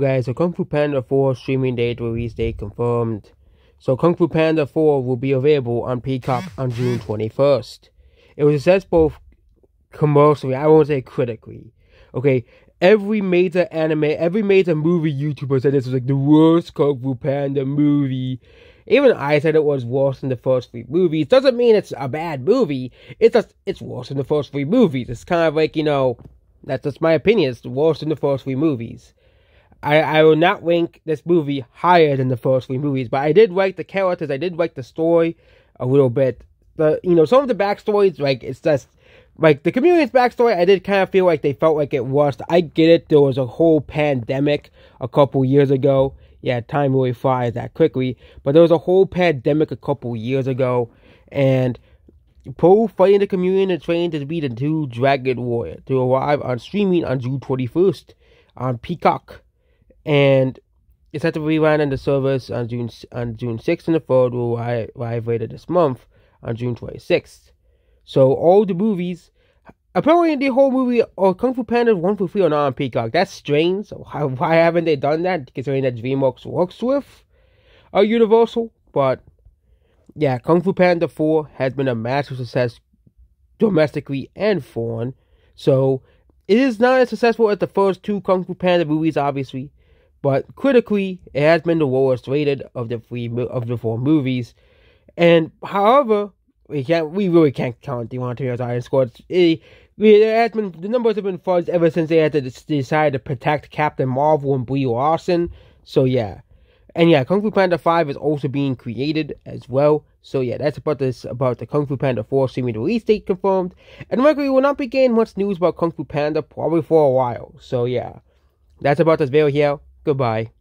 Guys, so Kung Fu Panda 4 streaming date release date confirmed. So Kung Fu Panda 4 will be available on Peacock on June 21st. It was successful commercially, I won't say critically. Okay, every major anime, every major movie YouTuber said this was like the worst Kung Fu Panda movie. Even I said it was worse than the first three movies. Doesn't mean it's a bad movie. It's just it's worse than the first three movies. It's kind of like you know, that's just my opinion. It's worse than the first three movies. I, I will not rank this movie higher than the first three movies, but I did like the characters. I did like the story a little bit. The you know some of the backstories like it's just like the Chameleon's backstory. I did kind of feel like they felt like it was. I get it. There was a whole pandemic a couple years ago. Yeah, time really flies that quickly. But there was a whole pandemic a couple years ago, and Po fighting the community and trained to be the new Dragon Warrior to arrive on streaming on June 21st on Peacock and it's set to rerun in the service on June on June 6th and the third will arrive later this month on June 26th. So all the movies, apparently the whole movie or oh, Kung Fu Panda one through three are not on Peacock. That's strange. So why, haven't they done that? Considering that DreamWorks works with a Universal, but yeah, Kung Fu Panda 4 has been a massive success domestically and foreign. So it is not as successful as the first two Kung Fu Panda movies, obviously but critically, it has been the lowest rated of the three of the four movies. And however, we can't we really can't count the Ontario's Iron Squad. It, it has been the numbers have been fudged ever since they had to decide to protect Captain Marvel and Brie Larson. So yeah, and yeah, Kung Fu Panda Five is also being created as well. So yeah, that's about this about the Kung Fu Panda 4 streaming release date confirmed. And likely will not be getting much news about Kung Fu Panda probably for a while. So yeah, that's about this video here. Goodbye.